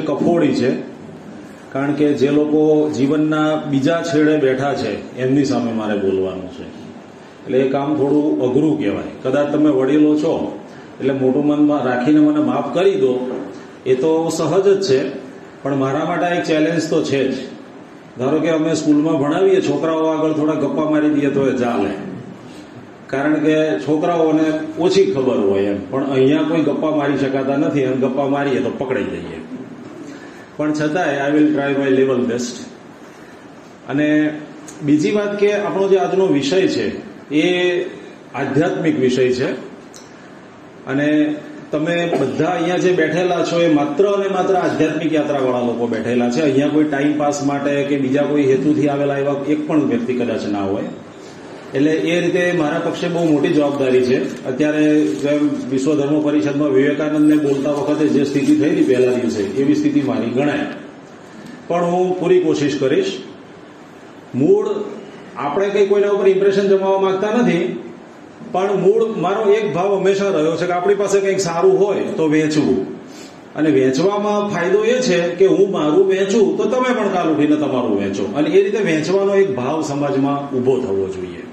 કફોડી છે. કારણ કે જે લોકો જીવનના બીજા છેડે બેઠા છે, એમની સામે મારે બોલવાનું છે. એટલે એ કામ થોડું અઘરું કહેવાય. કદાચ તમે વડીલો છો, એટલે મોટું મનમાં રાખીને મને માફ કરી દો. એ તો સહજ જ છે, પણ મારા માટે એક ચેલેન્જ તો છે જ. ધારો કે અમે સ્કૂલમાં ભણાવીએ, છોકરાઓ આગળ થોડા ગપ્પા મારી દઈએ તો એ ચાલે. કારણ કે છોકરાઓને ઓછી ખબર હોય એમ, પણ અહીંયા કોઈ ગપ્પા મારી શકાતા નથી, એમ ગપ્પા મારીએ તો પકડાઈ જઈએ. પણ છતાંય I will try my level best અને બીજી વાત કે આપણો જે આજનો વિષય છે, એ આધ્યાત્મિક વિષય છે. અને તમે બધા અહીંયા જે બેઠેલા છો, એ માત્ર અને માત્ર આધ્યાત્મિક યાત્રાવાળા લોકો બેઠેલા છે. અહીંયા કોઈ ટાઈમ પાસ માટે કે બીજા કોઈ હેતુથી આવેલા એવા એક પણ વ્યક્તિ કદાચ ના હોય. એટલે એ રીતે મારા પક્ષે બહુ મોટી જવાબદારી છે. અત્યારે જેમ વિશ્વ ધર્મ પરિષદમાં વિવેકાનંદને બોલતા વખતે જે સ્થિતિ થઈ હતી પહેલા દિવસે, એવી સ્થિતિ મારી ગણાય. પણ હું પૂરી કોશિશ કરીશ. મૂળ આપણે કંઈ કોઈના ઉપર ઇમ્પ્રેશન જમાવવા માંગતા નથી, પણ મૂળ મારો એક ભાવ હંમેશા રહ્યો છે કે આપણી પાસે કંઈક સારું હોય તો વેચવું. અને વેચવામાં ફાયદો એ છે કે હું મારું વેચું તો તમે પણ કાલ ઉઠીને તમારું વેચો. અને એ રીતે વેચવાનો એક ભાવ સમાજમાં ઊભો થવો જોઈએ.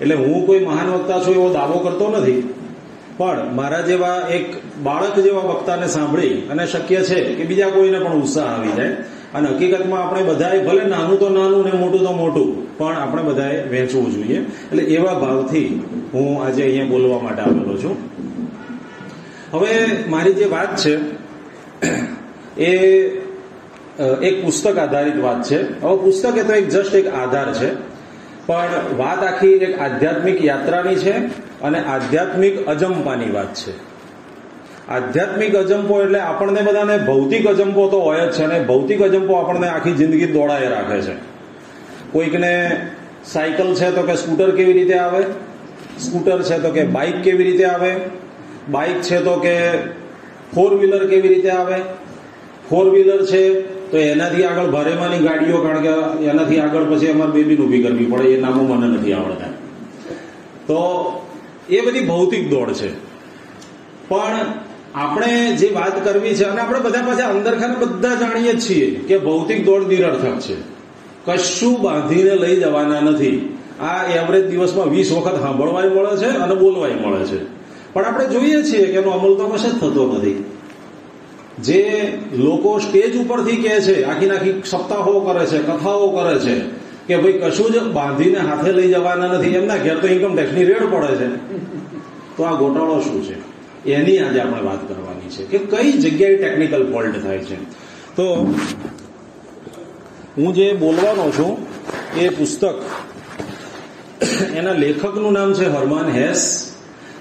એટલે હું કોઈ મહાન વક્તા છું એવો દાવો કરતો નથી. પણ મારા જેવા એક બાળક જેવા વક્તાને સાંભળી અને શક્ય છે કે બીજા કોઈને પણ ઉત્સાહ આવી જાય. અને હકીકતમાં આપણે બધાએ ભલે નાનું તો નાનું ને મોટું તો મોટું, પણ આપણે બધાએ વહેંચવું જોઈએ. એટલે એવા ભાવથી હું આજે અહીંયા બોલવા માટે આવેલો છું. હવે મારી જે વાત છે, એ એક પુસ્તક આધારિત વાત છે. હવે પુસ્તક એ તો એક જસ્ટ એક આધાર છે. પણ વાત આખી એક આધ્યાત્મિક યાત્રાની છે અને આધ્યાત્મિક અજંપાની વાત છે. આધ્યાત્મિક અજંપો એટલે આપણને બધાને ભૌતિક અજંપો તો હોય જ છે અને ભૌતિક અજંપો આપણને આખી જિંદગી દોડાએ રાખે છે. કોઈકને સાયકલ છે તો કે સ્કૂટર કેવી રીતે આવે? સ્કૂટર છે તો કે બાઇક કેવી રીતે આવે? બાઇક છે તો કે ફોર વ્હીલર કેવી રીતે આવે? ફોર વ્હીલર છે તો એનાથી આગળ ભારેમાની ગાડીઓ, કારણ કે એનાથી આગળ પછી અમારે બેબીને ઊભી કરવી પડે, એ નામો મને નથી આવડતા. તો એ બધી ભૌતિક દોડ છે. પણ આપણે જે વાત કરવી છે, અને આપણે બધા પાછા અંદર ખાને બધા જાણીએ છીએ કે ભૌતિક દોડ નિરર્થક છે. કશું બાંધીને લઈ જવાના નથી. આ એવરેજ દિવસમાં વીસ વખત સાંભળવાય મળે છે અને બોલવાય મળે છે. પણ આપણે જોઈએ છીએ કે એનો અમલ તો કશે જ થતો નથી. જે લોકો સ્ટેજ ઉપરથી કહે છે આખી નાખી સપ્તાહો કરે છે, કથાઓ કરે છે, કે ભાઈ કશું જ બાંધીને હાથે લઈ જવાના નથી. એમના ઘેર તો ઇન્કમ ટેક્સની રેડ પડે છે. તો આ ગોટાળો શું છે? એની આજે આપણે વાત કરવાની છે કે કઈ જગ્યાએ ટેકનિકલ ફોલ્ટ થાય છે. તો હું જે બોલવાનો છું, એ પુસ્તક એના લેખકનું નામ છે હરમાન હેસ.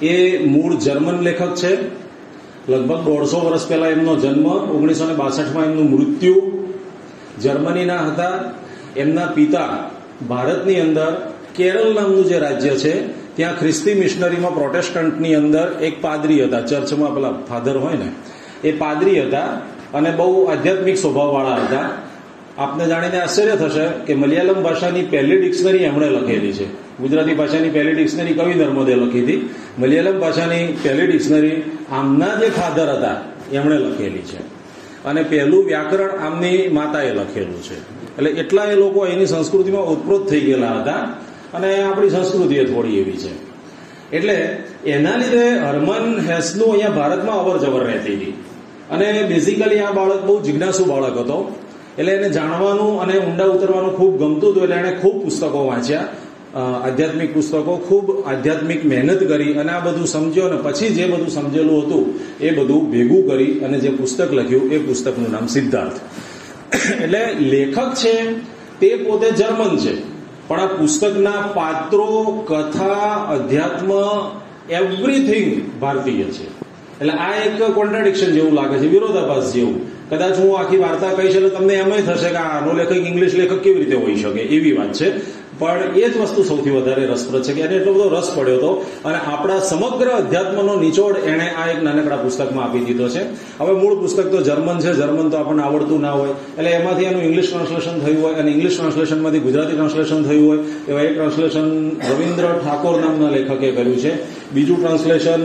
એ મૂળ જર્મન લેખક છે. લગભગ દોઢસો વર્ષ પહેલા એમનો જન્મ ઓગણીસો ને બાસઠમાં એમનું મૃત્યુ. જર્મનીના હતા. એમના પિતા ભારતની અંદર કેરળ નામનું જે રાજ્ય છે, ત્યાં ખ્રિસ્તી મિશનરીમાં પ્રોટેસ્ટન્ટની અંદર એક પાદરી હતા. ચર્ચમાં પેલા ફાધર હોય ને, એ પાદરી હતા અને બહુ આધ્યાત્મિક સ્વભાવવાળા હતા. આપને જાણીને આશ્ચર્ય થશે કે મલયાલમ ભાષાની પહેલી ડિક્શનરી એમણે લખેલી છે. ગુજરાતી ભાષાની પહેલી ડિક્શનરી કવિ નર્મદે લખી હતી. મલયાલમ ભાષાની પહેલી ડિક્શનરી આમના જે ફાધર હતા, એમણે લખેલી છે. અને પહેલું વ્યાકરણ આમની માતાએ લખેલું છે. એટલે એટલા એ લોકો એની સંસ્કૃતિમાં ઉત્પ્રોત થઈ ગયેલા હતા અને આપણી સંસ્કૃતિ એ થોડી એવી છે. એટલે એના લીધે હરમન હેસનું અહીંયા ભારતમાં અવર જવર રહેતી હતી. અને બેઝિકલી આ બાળક બહુ જિજ્ઞાસુ બાળક હતો. એટલે એને જાણવાનું અને ઊંડા ઉતરવાનું ખૂબ ગમતું હતું, એટલે એણે ખૂબ પુસ્તકો વાંચ્યા. આધ્યાત્મિક પુસ્તકો, ખૂબ આધ્યાત્મિક મહેનત કરી અને આ બધું સમજ્યો અને પછી જે બધું સમજેલું હતું, એ બધું ભેગું કરી અને જે પુસ્તક લખ્યું, એ પુસ્તકનું નામ સિદ્ધાર્થ. એટલે લેખક છે, તે પોતે જર્મન છે, પણ આ પુસ્તકના પાત્રો, કથા, અધ્યાત્મ એવરીથિંગ ભારતીય છે. એટલે આ એક કોન્ટ્રાડિક્શન જેવું લાગે છે, વિરોધાભાસ જેવું. કદાચ હું આખી વાર્તા કહીશ એટલે તમને એમ થશે કે આનો લેખક ઇંગ્લિશ લેખક કેવી રીતે હોઈ શકે, એવી વાત છે. પણ એ જ વસ્તુ સૌથી વધારે રસપ્રદ છે કે એને એટલો બધો રસ પડ્યો હતો અને આપણા સમગ્ર અધ્યાત્મનો નિચોડ એણે આ એક નાનકડા પુસ્તકમાં આપી દીધો છે. હવે મૂળ પુસ્તક તો જર્મન છે, જર્મન તો આપણને આવડતું ના હોય. એટલે એમાંથી એનું ઇંગ્લિશ ટ્રાન્સલેશન થયું હોય અને ઇંગ્લિશ ટ્રાન્સલેશનમાંથી ગુજરાતી ટ્રાન્સલેશન થયું હોય, એવા એક ટ્રાન્સલેશન રવિન્દ્ર ઠાકોર નામના લેખકે કર્યું છે. બીજું ટ્રાન્સલેશન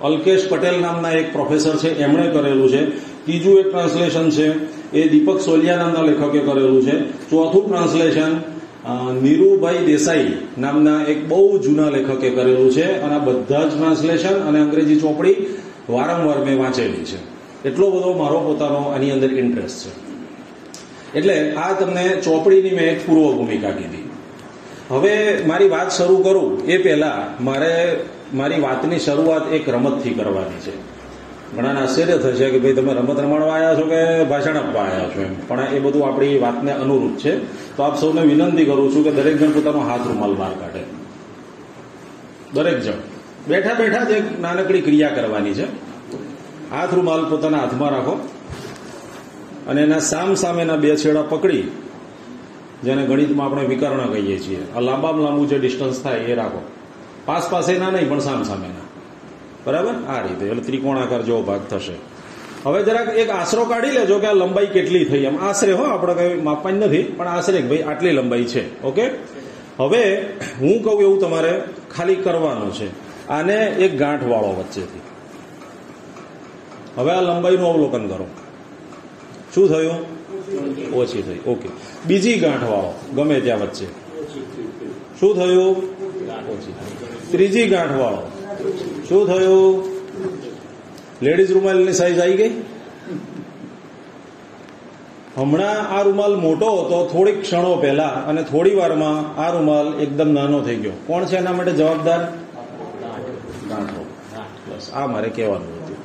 અલ્કેશ પટેલ નામના એક પ્રોફેસર છે, એમણે કરેલું છે. ત્રીજું એક ટ્રાન્સલેશન છે, એ દીપક સોલિયા નામના લેખકે કરેલું છે. ચોથું ટ્રાન્સલેશન નીરુભાઈ દેસાઈ નામના એક બહુ જૂના લેખકે કરેલું છે અને બધા જ ટ્રાન્સલેશન અને અંગ્રેજી ચોપડી વારંવાર મેં વાંચેલી છે. એટલો બધો મારો પોતાનો આની અંદર ઇન્ટરેસ્ટ છે. એટલે આ તમને ચોપડીની મેં એક પૂર્વ ભૂમિકા કીધી. હવે મારી વાત શરૂ કરું, એ પહેલા મારે મારી વાતની શરૂઆત એક રમતથી કરવાની છે. ઘણાને આશ્ચર્ય થશે કે ભાઈ તમે રમત રમાડવા આવ્યા છો કે ભાષણ આપવા આવ્યા છો એમ. પણ એ બધું આપણી વાતને અનુરૂપ છે. તો આપ સૌને વિનંતી કરું છું કે દરેક જણ પોતાનો હાથ રૂમાલ બહાર કાઢે. દરેક જણ. બેઠા બેઠા જ એક નાનકડી ક્રિયા કરવાની છે. હાથ રૂમાલ પોતાના હાથમાં રાખો. અને એના સામ સામેના બે છેડા પકડી, જેને ગણિતમાં આપણે વિકર્ણ કહીએ છીએ. આ લાંબામાં લાંબુ જે ડિસ્ટન્સ થાય એ રાખો. પાસ પાસેના નહીં, પણ સામ સામેના બરાબર? આ રીતે. એટલે ત્રિકોણાકાર જેવો ભાગ થશે. હવે જરાક એક આશરો કાઢી લેજો કે આ લંબાઈ કેટલી થઈ. એમ આશરે હો, આપણે કઈ માપવાની નથી, પણ આશરે ભાઈ આટલી લંબાઈ છે. ઓકે? હવે હું કહું એવું તમારે ખાલી કરવાનું છે. આને એક ગાંઠ વાળો વચ્ચેથી. હવે આ લંબાઈનું અવલોકન કરો. શું થયું? ઓછી થઈ. ઓકે. બીજી ગાંઠ વાળો ગમે ત્યાં વચ્ચે. શું થયું? ઓછી. ત્રીજી ગાંઠ વાળો શું થયું? લેડીઝ રૂમાલની સાઈઝ આવી ગઈ? હમણાં આ રૂમાલ મોટો હતો, થોડીક ક્ષણો પહેલા, અને થોડી વારમાં આ રૂમાલ એકદમ નાનો થઈ ગયો. કોણ છે એના માટે જવાબદાર? ગાંઠો બસ, આ મારે કહેવાનું હતું.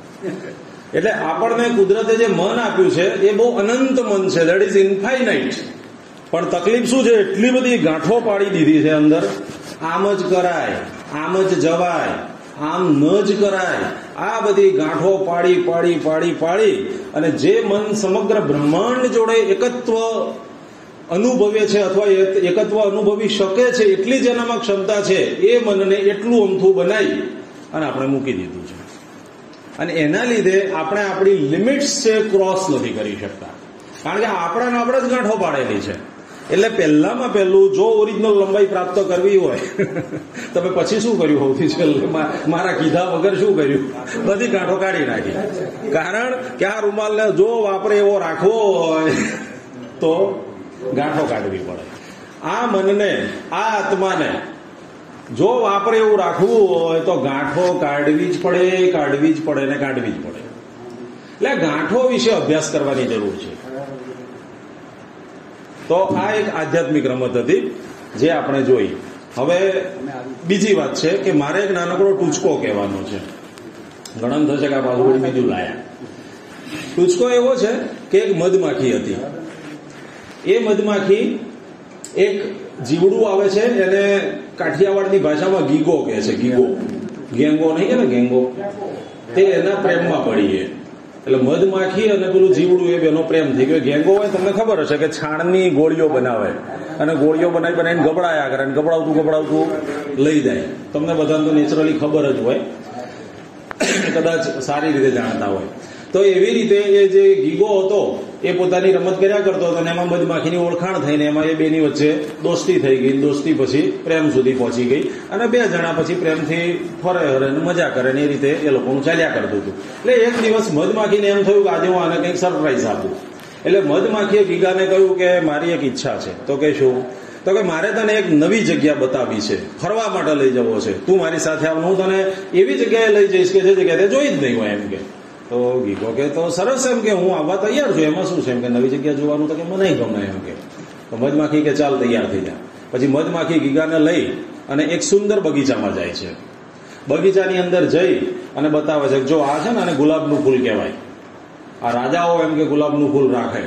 એટલે આપણને કુદરતે જે મન આપ્યું છે, એ બહુ અનંત મન છે. દેટ ઇઝ ઇન્ફાઇનાઇટ પણ તકલીફ શું છે? એટલી બધી ગાંઠો પાડી દીધી છે અંદર. આમ જ કરાય. આમ જ જવાય, આમ ન જ કરાય. આ બધી ગાંઠો પાડી પાડી પાડી પાડી અને જે મન સમગ્ર બ્રહ્માંડ જોડે એકત્વ અનુભવે છે અથવા એકત્વ અનુભવી શકે છે, એટલી જ એનામાં ક્ષમતા છે, એ મનને એટલું અમથું બનાવી અને આપણે મૂકી દીધું છે. અને એના લીધે આપણે આપણી લિમિટ્સ છે, ક્રોસ નથી કરી શકતા. કારણ કે આપણાને આપણે જ ગાંઠો પાડેલી છે. એટલે પહેલામાં પહેલું જો ઓરિજિનલ લંબાઈ પ્રાપ્ત કરવી હોય તમે પછી શું કર્યું સૌથી છેલ્લે મારા કીધા વગર શું કર્યું? બધી ગાંઠો કાઢી નાખી. કારણ કે આ રૂમાલને જો વાપરે એવો રાખવો હોય તો ગાંઠો કાઢવી પડે. આ મનને આ આત્માને જો વાપરે એવું રાખવું હોય તો ગાંઠો કાઢવી જ પડે કાઢવી જ પડે ને કાઢવી જ પડે. એટલે ગાંઠો વિશે અભ્યાસ કરવાની જરૂર છે. તો આ એક આધ્યાત્મિક રમત હતી જે આપણે જોઈ. હવે બીજી વાત છે કે મારે એક નાનકડો ટૂચકો કહેવાનો છે. ગણન થશે કે આ પાછું બીજું લાયા. ટૂચકો એવો છે કે એક મધમાખી હતી. એ મધમાખી એક જીવડું આવે છે, એને કાઠિયાવાડની ભાષામાં ગીગો કહે છે, ગીગો. ગેંગો નહીં કે ને ગેંગો. તે એના પ્રેમમાં પડી એ. એટલે મધમાખી અને પેલું જીવડું એ બેનો પ્રેમ થઈ ગયો. ગેંગો હોય તમને ખબર હશે કે છાણની ગોળીઓ બનાવે. અને ગોળીઓ બનાવી બનાવીને ગબડાયા કરે અને ગબડાવતું ગબડાવતું લઈ જાય. તમને બધાને તો નેચરલી ખબર જ હોય. કદાચ સારી રીતે જાણતા હોય. તો એવી રીતે એ જે ગીગો હતો એ પોતાની રમત કર્યા કરતો હતો અને એમાં મધમાખીની ઓળખાણ થઈને એમાં એ બેની વચ્ચે દોસ્તી થઈ ગઈ દોસ્તી પછી પ્રેમ સુધી પહોંચી ગઈ અને બે જણા પછી પ્રેમથી ફરે અને મજા કરે ને એ રીતે એ લોકોનું ચાલ્યા કરતું હતું. એટલે એક દિવસ મધમાખીને એમ થયું કે આજે હું આને કંઈક સરપ્રાઈઝ આપું. એટલે મધમાખીએ ગીગાને કહ્યું કે મારી એક ઈચ્છા છે. તો કે શું? તો કે મારે તને એક નવી જગ્યા બતાવી છે. ફરવા માટે લઈ જવો છે. તું મારી સાથે આવ હું તને એવી જગ્યાએ લઈ જઈશ કે જે જગ્યાએ જોઈ જ નહીં હોય એમ કે. તો ગીગો કે તો સરસ એમ કે હું આવવા તૈયાર છું. એમાં શું છે? એમ કે નવી જગ્યા જોવાનું તો કે મને ગમે એમ કે. તો મધમાખી કે ચાલ તૈયાર થઈ જા. પછી મધમાખી ગીગાને લઈ અને એક સુંદર બગીચામાં જાય છે. બગીચાની અંદર જઈ અને બતાવે છે જો આ છે ને આને ગુલાબનું ફૂલ કહેવાય. આ રાજાઓ એમ કે ગુલાબનું ફૂલ રાખે.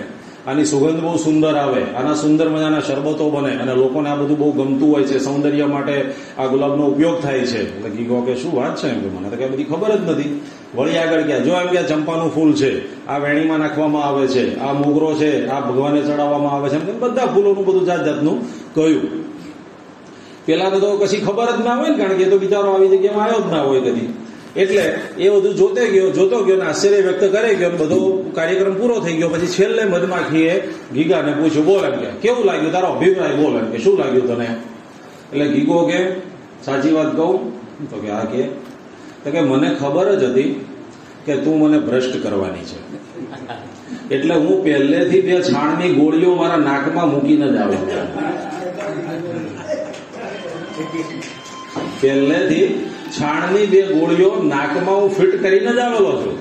આની સુગંધ બહુ સુંદર આવે. આના સુંદર મજાના શરબતો બને અને લોકોને આ બધું બહુ ગમતું હોય છે. સૌંદર્ય માટે આ ગુલાબનો ઉપયોગ થાય છે. એટલે ગીગો કે શું વાત છે? એમ કે મને તો કઈ બધી ખબર જ નથી. વળી આગળ ગયા. જો એમ કે ચંપાનું ફૂલ છે, આ વેણીમાં નાખવામાં આવે છે, આ મોગરો છે, આ ભગવાને ચડાવવામાં આવે છે, એમ બધા ફૂલોનું બધું જાત જાતનું કહ્યું પેલા તો કશી ખબર જ ના હોય ને, કારણ કે તો બિચારો આવી જગ્યામાં આવ્યો જ ના હોય કદી. એટલે એ બધું જોતે ગયો, જોતો ગયો ને આશ્ચર્ય વ્યક્ત કરે ગયો બધો કાર્યક્રમ પૂરો થઈ ગયો, પછી છેલ્લે મધમાખીએ ગીગાને પૂછ્યું, બોલ એમ કે, કેવું લાગ્યું તારો અભિપ્રાય? બોલ એમ કે, શું લાગ્યું તને? એટલે ગીગો કે, સાચી વાત કહું? તો કે આ કે. તો કે મને ખબર જ હતી કે તું મને ભ્રષ્ટ કરવાની છે. એટલે હું પહેલેથી બે છાણની ગોળીઓ મારા નાકમાં મૂકીને જ આવ્યો પહેલેથી છાણની બે ગોળીઓ નાકમાં હું ફિટ કરીને જ આવેલો છું.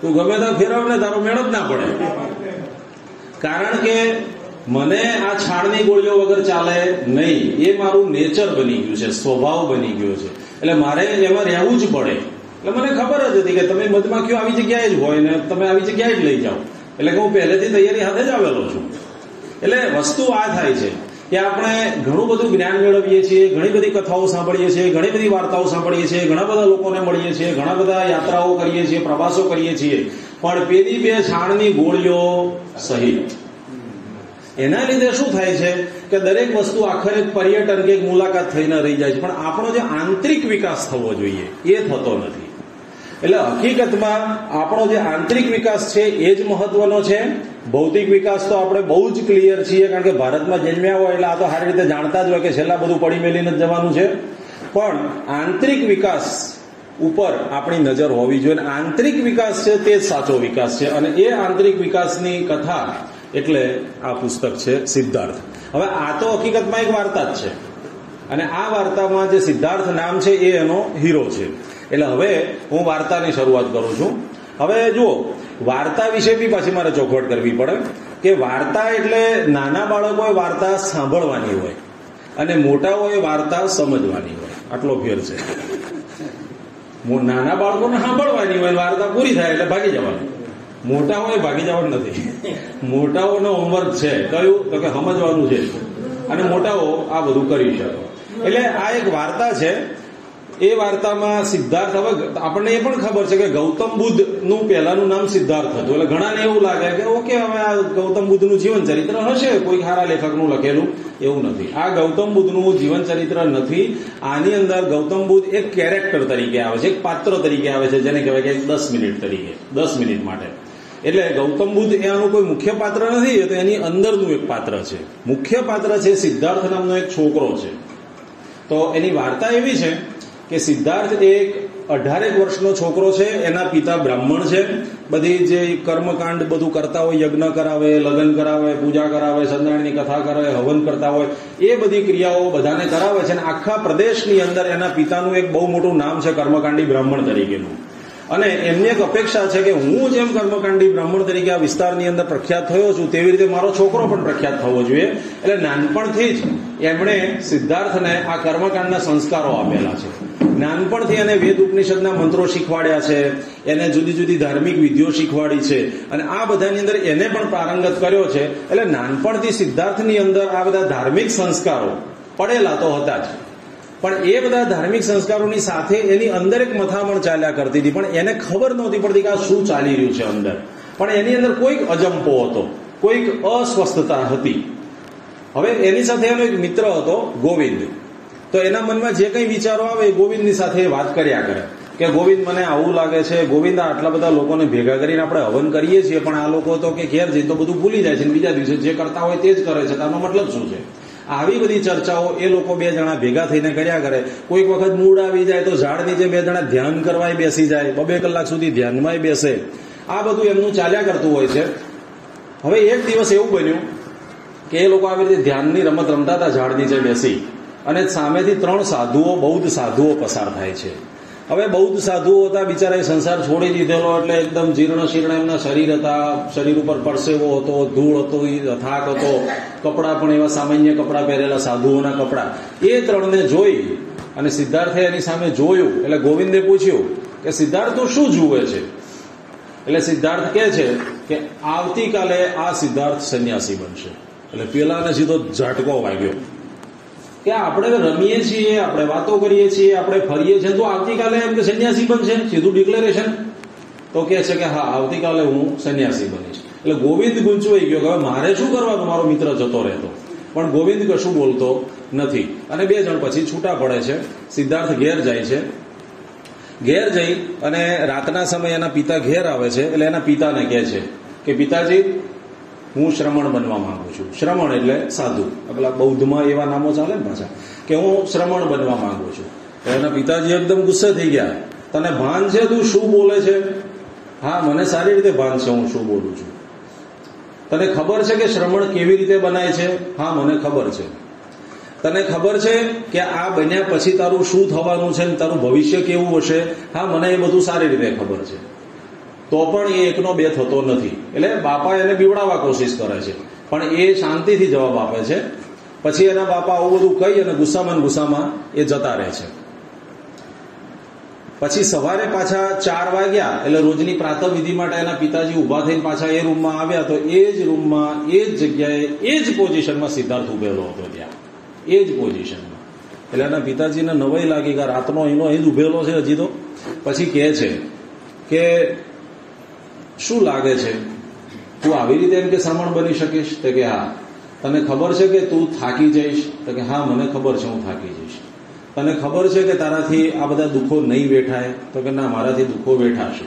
તું ગમે તો ફેરવ ને તારો મેળ જ ના પડે. કારણ કે મને આ છાણની ગોળીઓ વગર ચાલે નહીં. એ મારું નેચર બની ગયું છે, સ્વભાવ બની ગયો છે. એટલે મારે એમાં રહેવું જ પડે. એટલે મને ખબર જ હતી કે તમે મધમાખીઓ આવી જગ્યાએ જ હોય ને તમે આવી જગ્યાએ જ લઈ જાઓ. એટલે કે હું પહેલેથી તૈયારી સાથે જ આવેલો છું. એટલે વસ્તુ આ થાય છે કે આપણે ઘણું બધું જ્ઞાન મેળવીએ છીએ, ઘણી બધી કથાઓ સાંભળીએ છીએ, ઘણી બધી વાર્તાઓ સાંભળીએ છીએ, ઘણા બધા લોકોને મળીએ છીએ, ઘણા બધા યાત્રાઓ કરીએ છીએ, પ્રવાસો કરીએ છીએ. પણ પેલી બે છાણની ગોળીઓ સહિત. એના લીધે શું થાય છે? કે દરેક વસ્તુ આખરે પર્યટન કે મુલાકાત થઈને રહી જાય છે. પણ આપણો જે આંતરિક વિકાસ થવો જોઈએ, એ થતો નથી. એટલે હકીકતમાં આપણો જે આંતરિક વિકાસ છે, એ જ મહત્વનો છે. ભૌતિક વિકાસ તો આપણે બહુ જ ક્લિયર છીએ, કારણ કે ભારતમાં જન્મ્યા હોય એટલે આ તો સારી રીતે જાણતા જ હોય કે છેલ્લા બધું પડી મેલીને જ જવાનું છે. પણ આંતરિક વિકાસ ઉપર આપણી નજર હોવી જોઈએ. આંતરિક વિકાસ છે, તે જ સાચો વિકાસ છે. અને એ આંતરિક વિકાસની કથા એટલે આ પુસ્તક છે સિદ્ધાર્થ. હવે આ તો હકીકતમાં એક વાર્તા જ છે. અને આ વાર્તામાં જે સિદ્ધાર્થ નામ છે એ એનો હીરો છે. એટલે હવે હું વાર્તાની શરૂઆત કરું છું. હવે જુઓ, વાર્તા વિશે બી પાછી મારે ચોખવટ કરવી પડે કે વાર્તા એટલે નાના બાળકોએ વાર્તા સાંભળવાની હોય અને મોટાઓએ વાર્તા સમજવાની હોય. આટલો ફેર છે. નાના બાળકોને સાંભળવાની હોય, વાર્તા પૂરી થાય એટલે ભાગી જવાનું. મોટાઓએ ભાગી જવાનું નથી. મોટાઓનો હોમવર્ક છે. કયું? તો કે સમજવાનું છે. અને મોટાઓ આ બધું કરી શકે. એટલે આ એક વાર્તા છે. એ વાર્તામાં સિદ્ધાર્થ હવે આપણને એ પણ ખબર છે કે ગૌતમ બુદ્ધનું પહેલાનું નામ સિદ્ધાર્થ હતું. એટલે ઘણાને એવું લાગે કે, ઓકે, હવે આ ગૌતમ બુદ્ધનું જીવન ચરિત્ર હશે. કોઈ સારા લેખકનું લખેલું. એવું નથી. આ ગૌતમ બુદ્ધનું જીવન ચરિત્ર નથી. આની અંદર ગૌતમ બુદ્ધ એક કેરેક્ટર તરીકે આવે છે. એક પાત્ર તરીકે આવે છે. જેને કહેવાય કે દસ મિનિટ તરીકે. દસ મિનિટ માટે. એટલે ગૌતમ બુદ્ધ એ આનું કોઈ મુખ્ય પાત્ર નથી તો એની અંદરનું એક પાત્ર છે. મુખ્ય પાત્ર છે સિદ્ધાર્થ નામનો એક છોકરો છે. તો એની વાર્તા એવી છે કે સિદ્ધાર્થ એક અઢારેક વર્ષનો છોકરો છે, એના પિતા બ્રાહ્મણ છે. બધી જે કર્મકાંડ બધું કરતા હોય, યજ્ઞ કરાવે, લગ્ન કરાવે, પૂજા કરાવે સત્યનારાયણની કથા કરાવે હવન કરતા હોય, એ બધી ક્રિયાઓ બધાને કરાવે છે અને આખા પ્રદેશની અંદર એના પિતાનું એક બહુ મોટું નામ છે કર્મકાંડી બ્રાહ્મણ તરીકેનું. અને એમની એક અપેક્ષા છે કે હું જેમ કર્મકાંડી બ્રાહ્મણ તરીકે આ વિસ્તારની અંદર પ્રખ્યાત થયો છું, તેવી રીતે મારો છોકરો પણ પ્રખ્યાત થવો જોઈએ. એટલે નાનપણથી જ એમણે સિદ્ધાર્થને આ કર્મકાંડના સંસ્કારો આપેલા છે. નાનપણથી એને વેદ ઉપનિષદના મંત્રો શીખવાડ્યા છે, એને જુદી જુદી ધાર્મિક વિધિઓ શીખવાડી છે, અને આ બધાની અંદર એને પણ પ્રારંગત કર્યો છે. એટલે નાનપણથી સિદ્ધાર્થની અંદર આ બધા ધાર્મિક સંસ્કારો પડેલા તો હતા જ. પણ એ બધા ધાર્મિક સંસ્કારોની સાથે એની અંદર એક મથામણ ચાલ્યા કરતી હતી. પણ એને ખબર નહોતી પડતી કે આ શું ચાલી રહ્યું છે અંદર. પણ એની અંદર કોઈક અજંપો હતો. કોઈક અસ્વસ્થતા હતી. હવે એની સાથે એનો એક મિત્ર હતો, ગોવિંદ. તો એના મનમાં જે કંઈ વિચારો આવે એ ગોવિંદની સાથે વાત કર્યા કરે. કે ગોવિંદ, મને આવું લાગે છે. ગોવિંદ આટલા બધા લોકોને ભેગા કરીને આપણે હવન કરીએ છીએ, પણ આ લોકો તો કે ઘેર જઈને તો બધું ભૂલી જાય છે બીજા દિવસે જે કરતા હોય તે જ કરે છે. આનો મતલબ શું છે? આવી બધી ચર્ચાઓ એ લોકો બે જણા ભેગા થઈને કર્યા કરે. કોઈક વખત મૂડ આવી જાય તો ઝાડ નીચે બે જણા ધ્યાન કરવાય બેસી જાય. બબે કલાક સુધી ધ્યાનમાં બેસે. આ બધું એમનું ચાલ્યા કરતું હોય છે. હવે એક દિવસ એવું બન્યું કે એ લોકો આવી રીતે ધ્યાનની રમત રમતા હતા ઝાડ નીચે બેસી. અને સામેથી ત્રણ સાધુઓ, બૌદ્ધ સાધુઓ પસાર થાય છે. હવે બૌદ્ધ સાધુઓ હતા બિચારા સંસાર છોડી દીધેલો એટલે એકદમ જીર્ણ શીર્ણ એમના શરીર હતા. શરીર ઉપર પરસેવો હતો, ધૂળ હતો થાક હતો. કપડાં પણ એવા સામાન્ય કપડાં પહેરેલા સાધુઓના કપડાં. એ ત્રણને જોઈ અને સિદ્ધાર્થે એની સામે જોયું. એટલે ગોવિંદે પૂછ્યું કે સિદ્ધાર્થ, તું શું જુએ છે? એટલે સિદ્ધાર્થ કહે છે કે આવતીકાલે આ સિદ્ધાર્થ સંન્યાસી બનશે. એટલે પેલાને સીધો ઝાટકો વાગ્યો. કે આપણે રમીએ છીએ, આપણે વાતો કરીએ છીએ, આપણે ફરીએ છીએ, તો આવતીકાલે એમ કે સંન્યાસી બનશે? સીધું ડિક્લેરેશન તો કે છે કે હા, આવતીકાલે હું સંન્યાસી બનીશ. એટલે ગોવિંદ ગુંચવાઈ ગયો કે હવે મારે શું કરવાનું? મારો મિત્ર જતો રહેતો. પણ ગોવિંદ કશું બોલતો નથી. અને બે જણ પછી છૂટા પડે છે. સિદ્ધાર્થ ઘેર જાય છે. ઘેર જઈ અને રાતના સમયે એના પિતા ઘેર આવે છે. એટલે એના પિતાને કહે છે કે પિતાજી હું શ્રમણ બનવા માંગુ છું. શ્રમણ એટલે સાધુ. પેલા બૌદ્ધમાં એવા નામો ચાલે ને પાછા, કે હું શ્રમણ બનવા માંગુ છું. એના પિતાજી એકદમ ગુસ્સે થઈ ગયા. તને ભાન છે? તું શું બોલે છે? હા, મને સારી રીતે ભાન છે, હું શું બોલું છું. તને ખબર છે કે શ્રમણ કેવી રીતે બનાય છે? હા, મને ખબર છે. તને ખબર છે કે આ બન્યા પછી તારું શું થવાનું છે તારું ભવિષ્ય કેવું હશે? હા, મને એ બધું સારી રીતે ખબર છે. તો પણ એ એકનો બે થતો નથી. એટલે બાપા એને બીવડાવવા કોશિશ કરે છે. પણ એ શાંતિથી જવાબ આપે છે. પછી એના બાપા આવું બધું કહી અને ગુસ્સામાં ગુસ્સામાં એ જતા રહે છે. પછી સવારે પાછા ચાર વાગ્યા, એટલે રોજની પ્રાતઃ વિધિ માટે એના પિતાજી ઊભા થઈને પાછા એ રૂમમાં આવ્યા, તો એ જ રૂમમાં, એ જ જગ્યાએ, એ જ પોઝિશનમાં સિદ્ધાર્થ ઉભેલો હતો ત્યાં. એ જ પોઝિશનમાં. એટલે એના પિતાજીને નવાઈ લાગી કે રાતનો એનો એ જ ઉભેલો છે હજી તો. પછી કહે છે કે શું લાગે છે? તું આવી રીતે એમ કે શ્રમણ બની શકીશ? તો કે હા. તને ખબર છે કે તું થાકી જઈશ? તો કે હા, મને ખબર છે હું થાકી જઈશ. તને ખબર છે કે તારાથી આ બધા દુઃખો નહીં વેઠાય? તો કે ના, મારાથી દુઃખો વેઠાશે.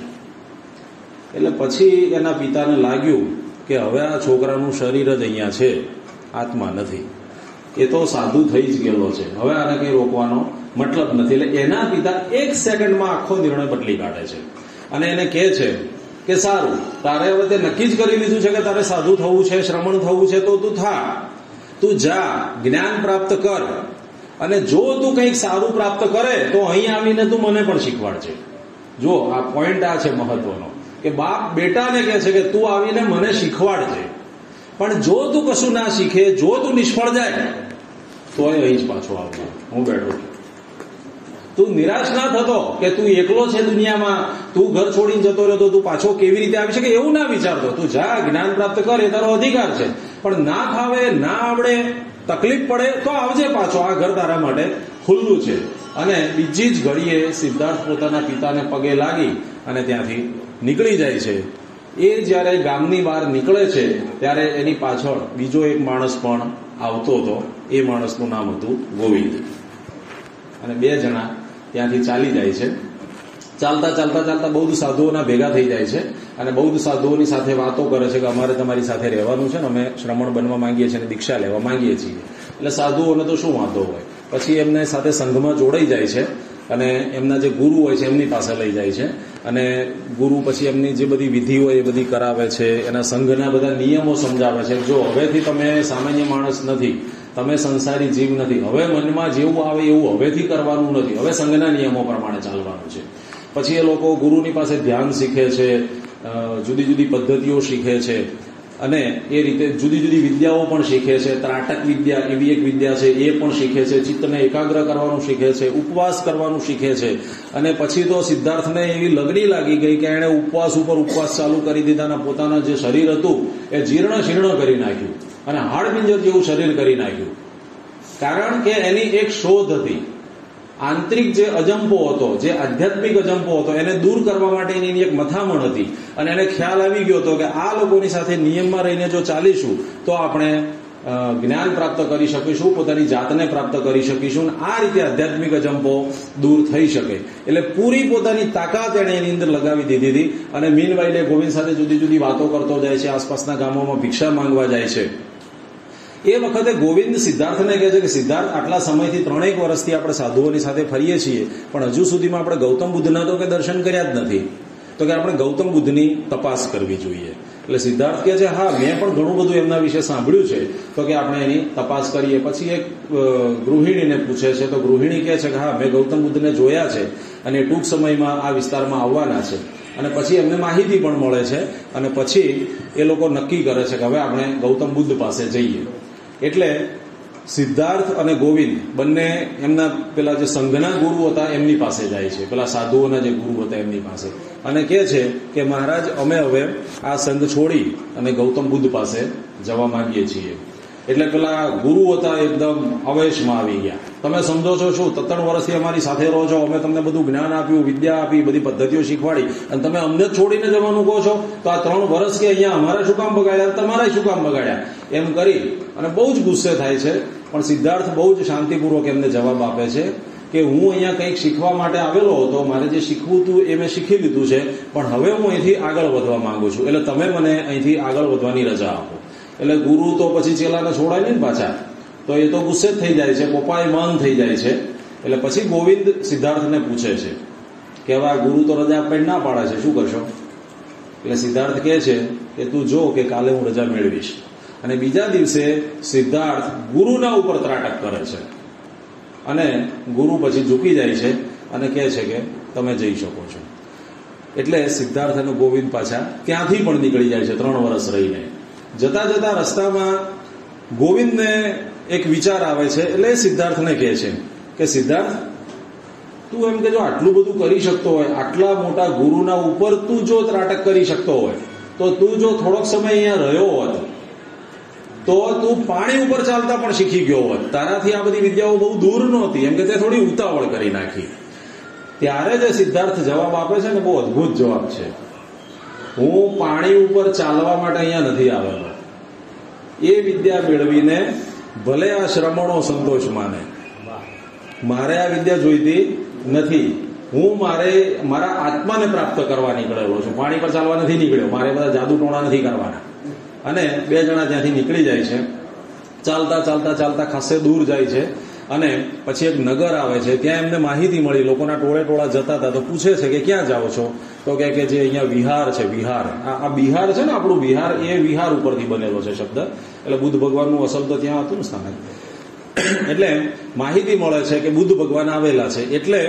એટલે પછી એના પિતાને લાગ્યું કે હવે આ છોકરાનું શરીર જ અહીંયા છે. આત્મા નથી. એ તો સાધુ થઈ જ ગયેલો છે. હવે આને કંઈ રોકવાનો મતલબ નથી. એટલે એના પિતા એક સેકન્ડમાં આખો નિર્ણય બદલી કાઢે છે. અને એને કહે છે કે સારું, તારે હવે તે નક્કી જ કરી લીધું છે કે તારે સાધુ થવું છે, શ્રમણ થવું છે, તો તું થા. તું જા, જ્ઞાન પ્રાપ્ત કર. અને જો તું કંઈક સારું પ્રાપ્ત કરે, તો અહીં આવીને તું મને પણ શીખવાડજે. જો, આ પોઈન્ટ આ છે મહત્વનો, કે બાપ બેટાને કહે છે કે તું આવીને મને શીખવાડજે. પણ જો તું કશું ના શીખે, જો તું નિષ્ફળ જાય, તો અહીં જ પાછો આવજો. હું બેઠો છું. તું નિરાશ ના થતો કે તું એકલો છે દુનિયામાં, તું ઘર છોડીને જતો રહ્યો તો તું પાછો કેવી રીતે આવી શકે એવું ના વિચારતો. તું જા, જ્ઞાન પ્રાપ્ત કર, એ તારો અધિકાર છે. પણ ના ખાવે ના આવડે, તકલીફ પડે તો આવજે પાછો, આ ઘર તારા માટે ખુલ્લું છે. અને બીજી જ ઘડીએ સિદ્ધાર્થ પોતાના પિતાને પગે લાગી અને ત્યાંથી નીકળી જાય છે. એ જ્યારે ગામની બહાર નીકળે છે, ત્યારે એની પાછળ બીજો એક માણસ પણ આવતો હતો. એ માણસનું નામ હતું ગોવિંદ. અને બે જણા ત્યાંથી ચાલી જાય છે. ચાલતા ચાલતા ચાલતા બૌદ્ધ સાધુઓના ભેગા થઈ જાય છે અને બૌદ્ધ સાધુઓની સાથે વાતો કરે છે કે અમારે તમારી સાથે રહેવાનું છે ને અમે શ્રમણ બનવા માંગીએ છીએ અને દીક્ષા લેવા માંગીએ છીએ. એટલે સાધુઓને તો શું વાંધો હોય? પછી એમને સાથે સંઘમાં જોડાઈ જાય છે અને એમના જે ગુરુ હોય છે એમની પાસે લઈ જાય છે. અને ગુરુ પછી એમની જે બધી વિધિ હોય એ બધી કરાવે છે. એના સંઘના બધા નિયમો સમજાવે છે. જો હવેથી તમે સામાન્ય માણસ નથી તમે સંસારી જીવ નથી. હવે મનમાં જેવું આવે એવું હવેથી કરવાનું નથી. હવે સંઘના નિયમો પ્રમાણે ચાલવાનું છે. પછી એ લોકો ગુરુની પાસે ધ્યાન શીખે છે જુદી જુદી પદ્ધતિઓ શીખે છે. અને એ રીતે જુદી જુદી વિદ્યાઓ પણ શીખે છે. ત્રાટક વિદ્યા, એવી એક વિદ્યા છે, એ પણ શીખે છે. ચિત્તને એકાગ્ર કરવાનું શીખે છે, ઉપવાસ કરવાનું શીખે છે. અને પછી તો સિદ્ધાર્થને એવી લગડી લાગી ગઈ કે એણે ઉપવાસ ઉપર ઉપવાસ ચાલુ કરી દીધા પોતાના જે શરીર હતું, એ જીર્ણ શીર્ણ કરી નાખ્યું. અને હાડપિંજર જેવું શરીર કરી નાખ્યું. કારણ કે એની એક શોધ હતી. આંતરિક જે અજંપો હતો, જે આધ્યાત્મિક અજંપો હતો, એને દૂર કરવા માટેની એની એક મથામણ હતી. અને એને ખ્યાલ આવી ગયો હતો કે આ લોકોની સાથે નિયમમાં રહીને જો ચાલીશું, તો આપણે જ્ઞાન પ્રાપ્ત કરી શકીશું, પોતાની જાતને પ્રાપ્ત કરી શકીશું આ રીતે આધ્યાત્મિક અજંપો દૂર થઈ શકે. એટલે પૂરી પોતાની તાકાત એણે એની અંદર લગાવી દીધી હતી. અને મીનવાઇલે ગોવિંદ સાથે જુદી જુદી વાતો કરતો જાય છે, આસપાસના ગામોમાં ભિક્ષા માંગવા જાય છે. એ વખતે ગોવિંદ સિદ્ધાર્થને કહે છે કે સિદ્ધાર્થ, આટલા સમયથી ત્રણેક વર્ષથી આપણે સાધુઓની સાથે ફરીએ છીએ, પણ હજુ સુધીમાં આપણે ગૌતમ બુદ્ધના તો કે દર્શન કર્યા જ નથી. તો કે આપણે ગૌતમ બુદ્ધની તપાસ કરવી જોઈએ. એટલે સિદ્ધાર્થ કહે છે, હા, મેં પણ ઘણું બધું એમના વિશે સાંભળ્યું છે. તો કે આપણે એની તપાસ કરીએ. પછી એક ગૃહિણીને પૂછે છે, તો ગૃહિણી કહે છે કે, હા, મેં ગૌતમ બુદ્ધને જોયા છે અને ટૂંક સમયમાં આ વિસ્તારમાં આવવાના છે. અને પછી એમને માહિતી પણ મળે છે અને પછી એ લોકો નક્કી કરે છે કે હવે આપણે ગૌતમ બુદ્ધ પાસે જઈએ. એટલે સિદ્ધાર્થ અને ગોવિંદ બંને એમના પેલા જે સંઘના ગુરુ હતા, એમની પાસે જાય છે. પેલા સાધુઓના જે ગુરુ હતા, એમની પાસે. અને કહે છે કે, મહારાજ, અમે હવે આ સંઘ છોડી અને ગૌતમ બુદ્ધ પાસે જવા માંગીએ છીએ. એટલે પેલા ગુરુ હતા એકદમ અવેશમાં આવી ગયા. તમે સમજો છો શું? ત્રણ વર્ષથી અમારી સાથે રહો છો. અમે તમને બધું જ્ઞાન આપ્યું, વિદ્યા આપી, બધી પદ્ધતિઓ શીખવાડી. અને તમે અમને છોડીને જવાનું કહો છો? તો આ ત્રણ વર્ષ કે અહીંયા અમારા શું કામ બગાડ્યા? તમારા શું કામ બગાડ્યા? એમ કરી અને બહુ જ ગુસ્સે થાય છે. પણ સિદ્ધાર્થ બહુ જ શાંતિપૂર્વક એમને જવાબ આપે છે કે હું અહીંયા કંઈક શીખવા માટે આવેલો હતો. મારે જે શીખવું હતું એ મેં શીખી લીધું છે. પણ હવે હું અહીંથી આગળ વધવા માંગુ છું. એટલે તમે મને અહીંથી આગળ વધવાની રજા આપો. એટલે ગુરુ તો પછી ચેલાને છોડાય નહીં પાછા. તો એ તો ગુસ્સે થઈ જાય છે, પપ્પાએ મન થઈ જાય છે. એટલે પછી ગોવિંદ સિદ્ધાર્થને પૂછે છે કે હવે ગુરુ તો રજા આપીને ના પાડે છે, શું કરશો? એટલે સિદ્ધાર્થ કહે છે કે તું જો કે કાલે હું રજા મેળવીશ. અને બીજા દિવસે સિદ્ધાર્થ ગુરુના ઉપર ત્રાટક કરે છે. અને ગુરુ પછી ઝૂકી જાય છે અને કહે છે કે તમે જઈ શકો છો. એટલે સિદ્ધાર્થ અને ગોવિંદ પાછા ત્યાંથી પણ નીકળી જાય છે, ત્રણ વર્ષ રહીને. જતા જતા રસ્તામાં ગોવિંદને એક વિચાર આવે છે, એટલે સિદ્ધાર્થને કહે છે કે સિદ્ધાર્થ, તું એમ કે જો આટલું બધું કરી શકતો હોય, આટલા મોટા ગુરુના ઉપર તું જો ત્રાટક કરી શકતો હોય, તો તું જો થોડોક સમય અહીંયા રહ્યો હોત, તો તું પાણી ઉપર ચાલતા પણ શીખી ગયો હોત. તારાથી આ બધી વિદ્યાઓ બહુ દૂર નહોતી, એમ કે તે થોડી ઉતાવળ કરી નાખી. ત્યારે જે સિદ્ધાર્થ જવાબ આપે છે ને, બહુ અદભુત જવાબ છે. હું પાણી ઉપર ચાલવા માટે અહીંયા નથી આવેલો. એ વિદ્યા મેળવીને ભલે આ શ્રમણો સંતોષ માને. મારે આ વિદ્યા જોઈતી નથી. હું મારે, મારા આત્માને પ્રાપ્ત કરવા નીકળેલો છું. પાણી પર ચાલવા નથી નીકળ્યો. મારે બધા જાદુ ટોણા નથી કરવાના. અને બે જણા ત્યાંથી નીકળી જાય છે. ચાલતા ચાલતા ચાલતા ખાસે દૂર જાય છે. અને પછી એક નગર આવે છે. ત્યાં એમને માહિતી મળી. લોકોના ટોળે ટોળા જતા હતા. તો પૂછે છે કે ક્યાં જાઓ છો? તો કે કે જે અહીંયા વિહાર છે, વિહાર. આ બિહાર છે ને આપણું વિહાર, એ વિહાર ઉપરથી બનેલો છે શબ્દ. એટલે બુદ્ધ ભગવાનનું અશબ્દ ત્યાં હતું ને સ્થાનક. એટલે માહિતી મળે છે કે બુદ્ધ ભગવાન આવેલા છે. એટલે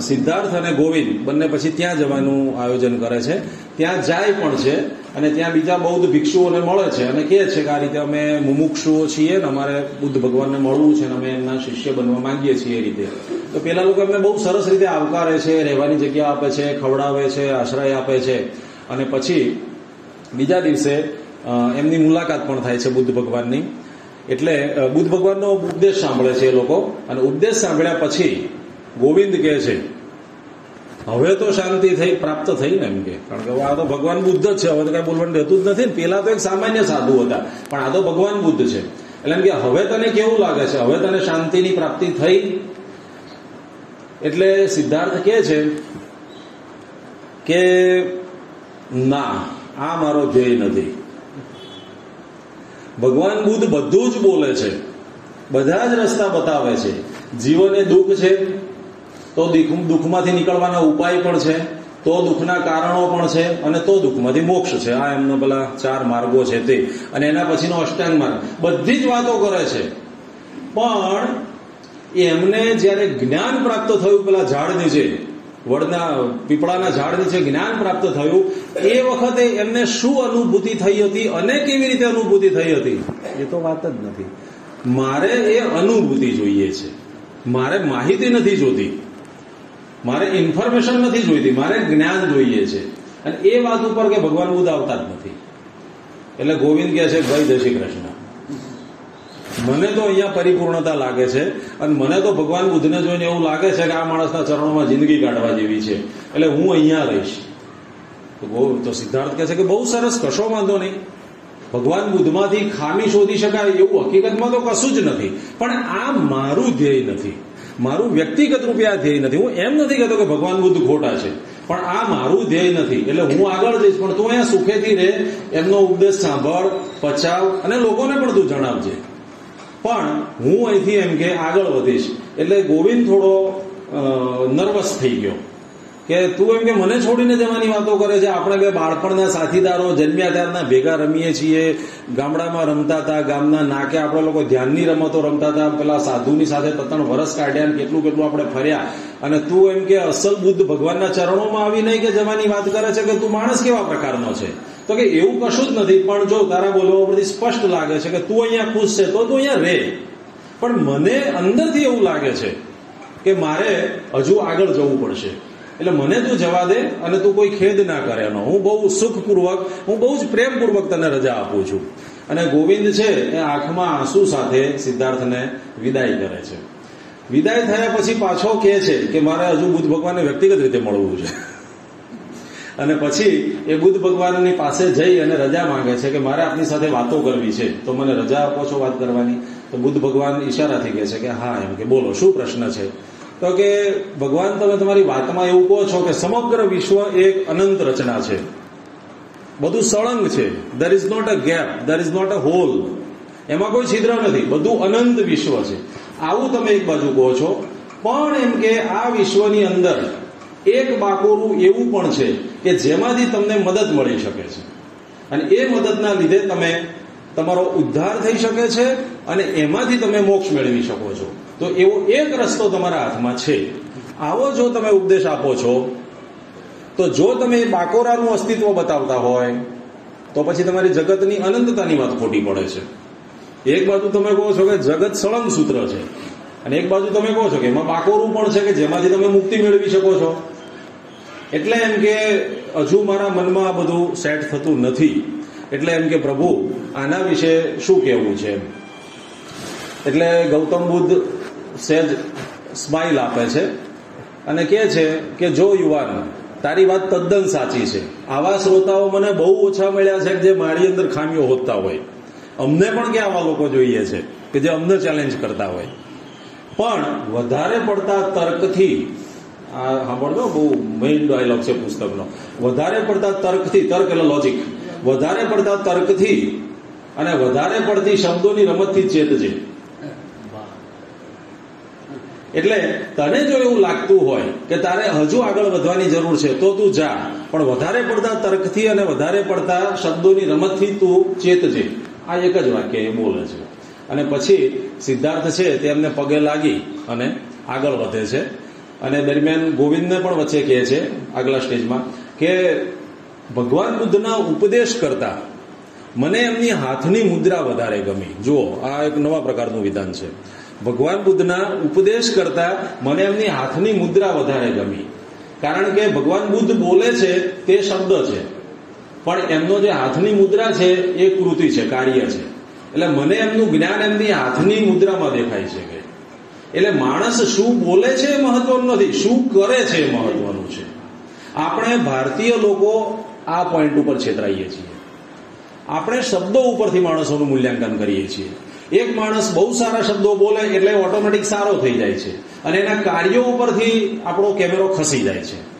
સિદ્ધાર્થ અને ગોવિંદ બંને પછી ત્યાં જવાનું આયોજન કરે છે. ત્યાં જાય પણ છે અને ત્યાં બીજા બૌદ્ધ ભિક્ષુઓને મળે છે અને કહે છે કે આ રીતે અમે મુમુક્ષુઓ છીએ ને અમારે બુદ્ધ ભગવાનને મળવું છે અને અમે એમના શિષ્ય બનવા માંગીએ છીએ એ રીતે. તો પેલા લોકો એમને બહુ સરસ રીતે આવકારે છે, રહેવાની જગ્યા આપે છે, ખવડાવે છે, આશ્રય આપે છે. અને પછી બીજા દિવસે એમની મુલાકાત પણ થાય છે બુદ્ધ ભગવાનની. એટલે બુદ્ધ ભગવાનનો ઉપદેશ સાંભળે છે એ લોકો. અને ઉપદેશ સાંભળ્યા પછી ગોવિંદ કહે છે, હવે તો શાંતિ થઈ, પ્રાપ્ત થઈ ને એમ કે. કારણ કે આ તો ભગવાન બુદ્ધ જ છે, હવે તો કઈ બોલવાનું રહેતું જ નથી ને. પેલા તો એક સામાન્ય સાધુ હતા, પણ આ તો ભગવાન બુદ્ધ છે. એટલે એમ કે હવે તને કેવું લાગે છે? હવે તને શાંતિની પ્રાપ્તિ થઈ? એટલે સિદ્ધાર્થ કહે છે કે, ના, આ મારો ધ્યેય નથી. ભગવાન બુદ્ધ બધું જ બોલે છે. બધા જ રસ્તા બતાવે છે. જીવન એ દુઃખ છે, તો દુઃખ- દુઃખમાંથી નીકળવાના ઉપાય પણ છે, તો દુઃખના કારણો પણ છે, અને તો દુઃખમાંથી મોક્ષ છે. આ એમનો પેલા ચાર માર્ગો છે તે. અને એના પછીનો અષ્ટાંગ માર્ગ. બધી જ વાતો કરે છે. પણ એમને જ્યારે જ્ઞાન પ્રાપ્ત થયું, પેલા ઝાડ નીચે વડના, પીપળાના ઝાડ નીચે જ્ઞાન પ્રાપ્ત થયું, એ વખતે એમને શું અનુભૂતિ થઈ હતી અને કેવી રીતે અનુભૂતિ થઈ હતી? એ તો વાત જ નથી. મારે એ અનુભૂતિ જોઈએ છે. મારે માહિતી નથી જોતી. મારે ઇન્ફોર્મેશન નથી જોઈતી. મારે જ્ઞાન જોઈએ છે. અને એ વાત ઉપર કે ભગવાન બુદ્ધ આવતા જ નથી. એટલે ગોવિંદ કહે છે ભાઈ જય શ્રી કૃષ્ણ. મને તો અહીંયા પરિપૂર્ણતા લાગે છે અને મને તો ભગવાન બુદ્ધને જોઈને એવું લાગે છે કે આ માણસના ચરણોમાં જિંદગી કાઢવા જેવી છે. એટલે હું અહીંયા રહીશ. તો બહુ, તો સિદ્ધાર્થ કહે છે કે બહુ સરસ, કશો વાંધો નહીં. ભગવાન બુદ્ધમાંથી ખામી શોધી શકાય એવું હકીકતમાં તો કશું જ નથી. પણ આ મારું ધ્યેય નથી. મારું વ્યક્તિગત રૂપે આ ધ્યેય નથી. હું એમ નથી કહેતો કે ભગવાન બુદ્ધ ખોટા છે. પણ આ મારું ધ્યેય નથી. એટલે હું આગળ જઈશ. પણ તું અહીંયા સુખેથી રહે. એમનો ઉપદેશ સાંભળ, પચાવ અને લોકોને પણ તું જણાવજે. પણ હું અહીંથી એમ કે આગળ વધીશ. એટલે ગોવિંદ થોડો નર્વસ થઈ ગયો. કે તું એમ કે મને છોડીને જવાની વાતો કરે છે? આપણે બે બાળપણના સાથીદારો જન્મ્યા ત્યારના ભેગા રમીએ છીએ. ગામડામાં રમતા હતા, ગામના નાકે આપણે લોકો ધ્યાનની રમતો રમતા હતા. પેલા સાધુની સાથે તત્ણ વરસ કાઢ્યા કેટલું કેટલું આપણે ફર્યા. અને તું એમ કે અસલ બુદ્ધ ભગવાનના ચરણોમાં આવી નહીં કે જવાની વાત કરે છે કે તું માણસ કેવા પ્રકારનો છે? તો કે એવું કશું જ નથી, પણ જો તારા બોલવા પરથી સ્પષ્ટ લાગે છે કે તું અહીંયા ખુશ છે, તો તું અહીંયા રહે પણ મને અંદરથી એવું લાગે છે કે મારે હજુ આગળ જવું પડશે. એટલે મને તું જવા દે અને તું કોઈ ખેદ ના કરે એનો. હું બહુ સુખપૂર્વક, હું બહુ જ પ્રેમપૂર્વક તને રજા આપું છું. અને ગોવિંદ છે, એ આંખમાં આંસુ સાથે સિદ્ધાર્થને વિદાય કરે છે. વિદાય થયા પછી પાછો કહે છે કે મારે હજુ બુદ્ધ ભગવાનને વ્યક્તિગત રીતે મળવું છે. અને પછી એ બુદ્ધ ભગવાનની પાસે જઈ અને રજા માંગે છે કે મારે આપની સાથે વાતો કરવી છે. તો મને રજા આપો છો વાત કરવાની? તો બુદ્ધ ભગવાન ઈશારાથી કહે છે કે હા, એમ કે બોલો, શું પ્રશ્ન છે? તો કે ભગવાન, તમે તમારી વાતમાં એવું કહો છો કે સમગ્ર વિશ્વ એક અનંત રચના છે. બધું સળંગ છે. There is not a gap there is not a hole એમાં કોઈ છિદ્ર નથી. બધું અનંત વિશ્વ છે. આવું તમે એક બાજુ કહો છો. પણ એમ કે આ વિશ્વની અંદર એક બાકોરું એવું પણ છે કે જેમાંથી તમને મદદ મળી શકે છે. અને એ મદદના લીધે તમે તમારો ઉદ્ધાર થઈ શકે છે અને એમાંથી તમે મોક્ષ મેળવી શકો છો. તો એવો એક રસ્તો તમારા હાથમાં છે. આવો જો તમે ઉપદેશ આપો છો, તો જો તમે બાકોરાનું અસ્તિત્વ બતાવતા હોય, તો પછી તમારી જગતની અનંતતાની વાત ખોટી પડે છે. એક બાજુ તમે કહો છો કે જગત સળંગ સૂત્ર છે. અને એક બાજુ તમે કહો છો કે એમાં બાકોરું પણ છે કે જેમાંથી તમે મુક્તિ મેળવી શકો છો. એટલે એમ કે હજુ મારા મનમાં આ બધું સેટ થતું નથી. એટલે એમ કે પ્રભુ, આના વિશે શું કહેવું છે? એટલે ગૌતમ બુદ્ધ સહેજ સ્માઇલ આપે છે અને કહે છે કે, જો યુવાન, તારી વાત તદ્દન સાચી છે. આવા શ્રોતાઓ મને બહુ ઓછા મળ્યા છે જે મારી અંદર ખામીઓ હોતા હોય. અમને પણ કે આવા લોકો જોઈએ છે કે જે અમને ચેલેન્જ કરતા હોય. પણ વધારે પડતા તર્કથી આ સાંભળજો, બહુ મેઇન ડાયલોગ છે પુસ્તકનો. વધારે પડતા તર્કથી, તર્ક એટલે લોજિક વધારે પડતા તર્કથી અને વધારે પડતી શબ્દોની રમતથી ચેતજે. એટલે તને જો એવું લાગતું હોય કે તારે હજુ આગળ વધવાની જરૂર છે, તો તું જા. પણ વધારે પડતા તર્કથી અને વધારે પડતા શબ્દોની રમતથી તું ચેતજે. આ એક જ વાક્ય એ બોલે છે. અને પછી સિદ્ધાર્થ છે તે એમને પગે લાગી અને આગળ વધે છે. અને દરમિયાન ગોવિંદને પણ વચ્ચે કહે છે, આગલા સ્ટેજમાં, કે ભગવાન બુદ્ધના ઉપદેશ કરતા મને એમની હાથની મુદ્રા વધારે ગમી. જુઓ, આ એક નવા પ્રકારનું વિધાન છે. ભગવાન બુદ્ધના ઉપદેશ કરતા મને એમની હાથની મુદ્રા વધારે ગમી. કારણ કે ભગવાન બુદ્ધ બોલે છે, તે શબ્દ છે. પણ એમનો જે હાથની મુદ્રા છે, એ કૃતિ છે, કાર્ય છે. એટલે મને એમનું જ્ઞાન એમની હાથની મુદ્રામાં દેખાય છે કે એટલે માણસ શું બોલે છે એ મહત્વનું નથી. શું કરે છે એ મહત્વનું છે. આપણે ભારતીય લોકો આ પોઈન્ટ ઉપર છેતરાઈએ છીએ. આપણે શબ્દો ઉપરથી માણસોનું મૂલ્યાંકન કરીએ છીએ. એક માણસ બહુ સારા શબ્દો બોલે એટલે ઓટોમેટિક સારો થઈ જાય છે. અને એના કાર્યો ઉપરથી આપણો કેમેરો ખસી જાય છે.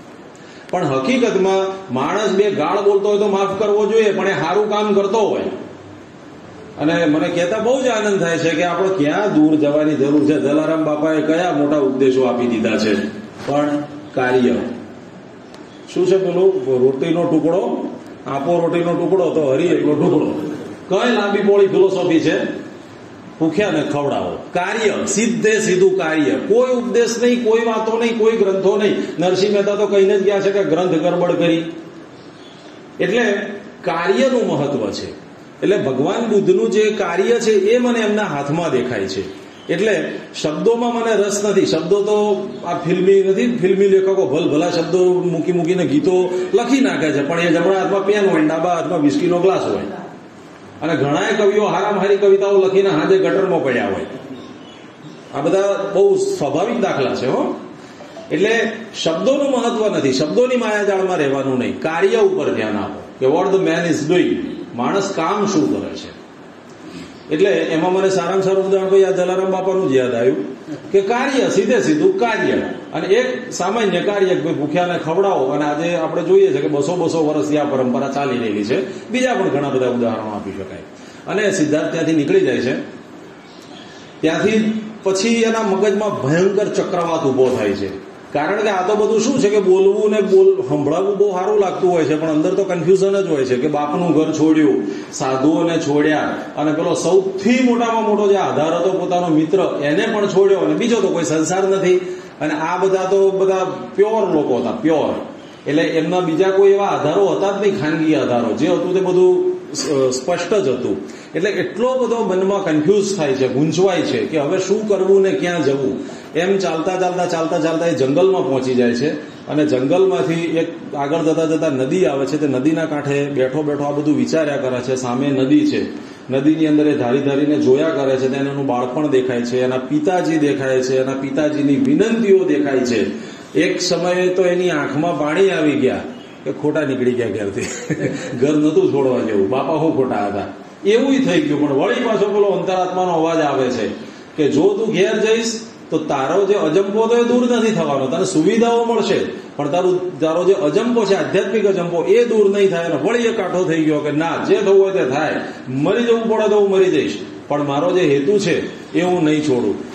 પણ હકીકતમાં માણસ બે ગાળ બોલતો હોય તો માફ કરવો જોઈએ, પણ એ સારું કામ કરતો હોય. અને મને કહેતા બહુ જ આનંદ થાય છે કે આપણે ક્યાં દૂર જવાની જરૂર છે? જલારામ બાપાએ કયા મોટા ઉપદેશો આપી દીધા છે? પણ કાર્ય. શું છે પેલું? રોટીનો ટુકડો? આપો રોટીનો ટુકડો તો હરી એટલો ટુકડો. કઈ લાંબી પોળી ફિલોસોફી છે? ભૂખ્યા ને ખવડાવો. કાર્ય. સીધે સીધું કાર્ય. કોઈ ઉપદેશ નહીં, કોઈ વાતો નહીં, કોઈ ગ્રંથો નહીં. નરસિંહ મહેતા તો કહીને જ ગયા છે કે ગ્રંથ ગરબડ કરી. એટલે કાર્યનું મહત્વ છે. એટલે ભગવાન બુદ્ધનું જે કાર્ય છે એ મને એમના હાથમાં દેખાય છે. એટલે શબ્દોમાં મને રસ નથી. શબ્દો તો આ ફિલ્મી નથી, ફિલ્મી લેખકો ભલ ભલા શબ્દો મૂકી મૂકીને ગીતો લખી નાખે છે, પણ એ જમણા હાથમાં પેન હોય ડાબા હાથમાં વિસ્કીનો ગ્લાસ હોય. અને ઘણા કવિઓ હારામ હારી કવિતાઓ લખીને હાજે ગટરમાં પડ્યા હોય. આ બધા બહુ સ્વાભાવિક દાખલા છે, હો. એટલે શબ્દોનું મહત્વ નથી. શબ્દોની માયાજાળમાં રહેવાનું નહીં. કાર્ય ઉપર ધ્યાન આપો. કે what the man is doing માણસ કામ શું કરે છે? એટલે એમાં મને સારામાં સારું ઉદાહરણ ભાઈ આ જલારામ બાપાનું જ યાદ આવ્યું કે કાર્ય, સીધે સીધું કાર્ય. અને એક સામાન્ય કાર્ય કે ભૂખ્યાને ખવડાવો અને આજે આપણે જોઈએ છે કે બસો બસો વર્ષથી આ પરંપરા ચાલી રહેલી છે. બીજા પણ ઘણા બધા ઉદાહરણો આપી શકાય. અને સિદ્ધાર્થ ત્યાંથી નીકળી જાય છે. ત્યાંથી પછી એના મગજમાં ભયંકર ચક્રવાત ઊભો થાય છે. કારણ કે આ તો બધું શું છે કે બોલવું ને બોલ સંભળાવવું બહુ સારું લાગતું હોય છે, પણ અંદર તો કન્ફ્યુઝન જ હોય છે કે બાપનું ઘર છોડ્યું, સાધુઓને છોડ્યા, અને પેલો સૌથી મોટામાં મોટો જે આધાર હતો પોતાનો મિત્ર, એને પણ છોડ્યો, અને બીજો તો કોઈ સંસાર નથી. અને આ બધા તો બધા પ્યોર લોકો હતા પ્યોર એટલે એમના બીજા કોઈ એવા આધારો હતા જ નહીં, ખાનગી આધારો. જે હતું તે બધું સ્પષ્ટ જ હતું. એટલે એટલો બધો મનમાં કન્ફ્યુઝ થાય છે, ગુંચવાય છે કે હવે શું કરવું ને ક્યાં જવું? એમ ચાલતા ચાલતા ચાલતા ચાલતા એ જંગલમાં પહોંચી જાય છે અને જંગલમાંથી એક આગળ જતા જતા નદી આવે છે, તે નદીના કાંઠે બેઠો બેઠો આ બધું વિચાર્યા કરે છે, સામે નદી છે. નદીની અંદર એ ધારી ધારીને જોયા કરે છે, તેને એનું બાળપણ દેખાય છે, એના પિતાજી દેખાય છે, એના પિતાજીની વિનંતીઓ દેખાય છે. એક સમયે તો એની આંખમાં પાણી આવી ગયા કે ખોટા નીકળી ગયા ઘરથી. ઘર નતું છોડવા જેવું. બાપા હું ખોટા હતા? એવું થઈ ગયું. પણ વળી પાછો પેલો અંતરાત્માનો અવાજ આવે છે કે જો તું ઘેર જઈશ, તો તારો જે અજંપો તો એ દૂર નથી થવાનો. તને સુવિધાઓ મળશે, પણ તારું તારો જે અજંપો છે, આધ્યાત્મિક અજંપો, એ દૂર નહીં થાય અને વળી એ કાંઠો થઈ ગયો કે ના, જે થવું હોય તે થાય. મરી જવું પડે તો હું મરી જઈશ. પણ મારો જે હેતુ છે, એ હું નહીં છોડું.